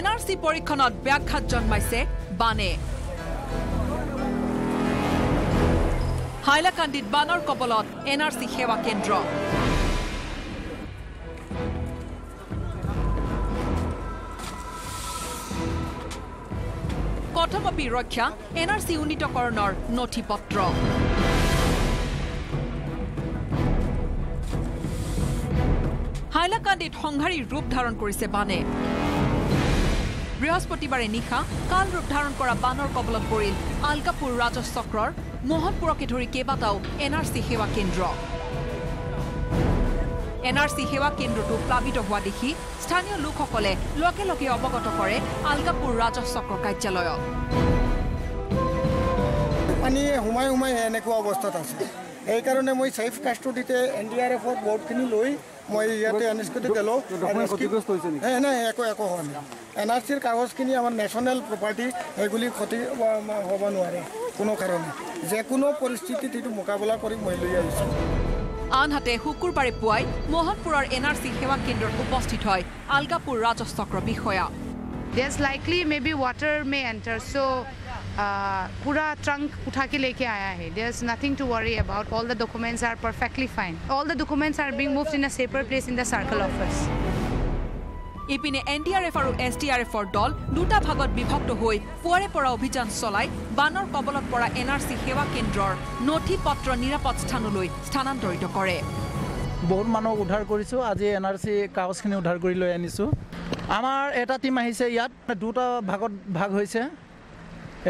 N R C পৰীক্ষণত ব্যাঘাত জন্মাইছে বানে। হাইলাকান্দিত বানৰ কবলত এন আৰ চি সেৱা কেন্দ্ৰ। কথমপি ৰক্ষা এন আৰ চি উন্নীতকৰণৰ নথি পত্ৰ হাইলাকান্দিত সংহাৰী ৰূপ ধাৰণ কৰিছে বানে। বৃহস্পতিবাৰে নিশা কাল ৰূপ ধাৰণ কৰা বানৰ কবলত পৰিল আলকাপুৰ ৰাজহ চক্ৰৰ মোহনপুৰকে ধৰি কেইবাটাও এন আৰ চি সেৱা কেন্দ্ৰ। এন আৰ চি সেৱা কেন্দ্ৰটো প্লাবিত হোৱা দেখি স্থানীয় লোকসকলে লগে লগে অৱগত কৰে আলকাপুৰ ৰাজহ চক্ৰ কাৰ্যালয়ক পানী সোমাই সোমাই এনেকুৱা অৱস্থাত আছে। সেইকাৰণে মই ছেফ কাষ্টডিতে এন ডি আৰ এফৰ বৰ্ডখিনি লৈ মই ইয়াতে এন এছ গেলোঁ। নাই একো একো হোৱা নাই। এনআরসির কাগজখিনি আমার ন্যাশনাল প্রপার্টি এগুলি ক্ষতি হব নয় কোনো কারণে যে কোনো পরিস্থিতি মোকাবিলা করে মই লই আছো আনহাতে শুকুরবারে পুয়াই মোহনপুরের এনআরসি সেবা কেন্দ্রত উপস্থিত হয় আলগাপুর রাজস্থক্র বিষয়া। There's likely may be water may enter so পুরা ট্রাঙ্ক উঠা কে লেকে আয়া nothing to worry about all the documents are perfectly fine all the documents are being moved in a separate place in the circle office ইপিনে N D R F আৰু S D R এফৰ দল দুটা ভাগত বিভক্ত হৈ পুৱাৰে পৰা অভিযান চলাই বানৰ কবলত পৰা এন আৰ চি সেৱা কেন্দ্ৰৰ নথি পত্ৰ নিৰাপদ স্থানলৈ স্থানান্তৰিত কৰে। বহুত মানুহক উদ্ধাৰ কৰিছোঁ। আজি এন আৰ চি কাগজখিনি উদ্ধাৰ কৰি লৈ আনিছোঁ। আমাৰ এটা টীম আহিছে ইয়াত। দুটা ভাগত ভাগ হৈছে।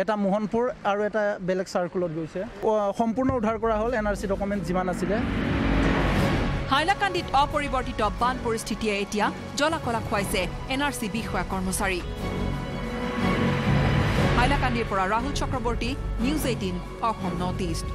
এটা মোহনপুৰ আৰু এটা বেলেগ চাৰ্কুলত গৈছে। সম্পূৰ্ণ উদ্ধাৰ কৰা হ'ল। এন আৰ চি ডকুমেণ্ট যিমান আছিলে। হাইলাকান্দিত অপৰিৱৰ্তিত বান পৰিস্থিতিয়ে এতিয়া জলাকলা খুৱাইছে এন আৰ চি বিষয়া কৰ্মচাৰী। হাইলাকান্দিৰ পৰা Rahul Chakraborty news eighteen Assam north east.